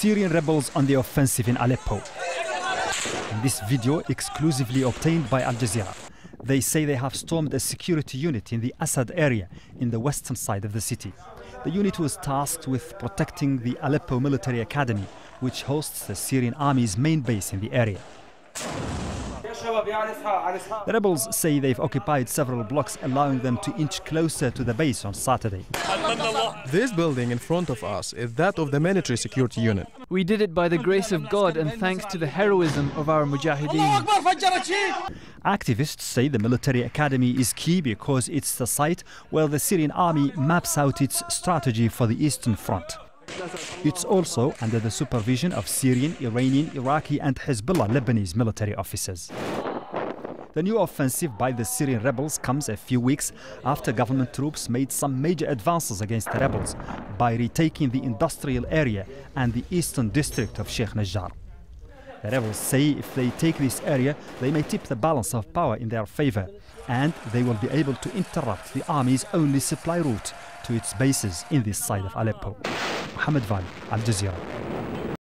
Syrian rebels on the offensive in Aleppo. In this video, exclusively obtained by Al Jazeera, they say they have stormed a security unit in the Assad area in the western side of the city. The unit was tasked with protecting the Aleppo Military Academy, which hosts the Syrian army's main base in the area. The rebels say they've occupied several blocks, allowing them to inch closer to the base on Saturday. This building in front of us is that of the military security unit. We did it by the grace of God and thanks to the heroism of our mujahideen. Activists say the military academy is key because it's the site where the Syrian army maps out its strategy for the Eastern Front. It's also under the supervision of Syrian, Iranian, Iraqi, and Hezbollah Lebanese military officers. The new offensive by the Syrian rebels comes a few weeks after government troops made some major advances against the rebels by retaking the industrial area and the eastern district of Sheikh Najjar. The rebels say if they take this area, they may tip the balance of power in their favor, and they will be able to interrupt the army's only supply route to its bases in this side of Aleppo. Mohammed Vall, Al Jazeera.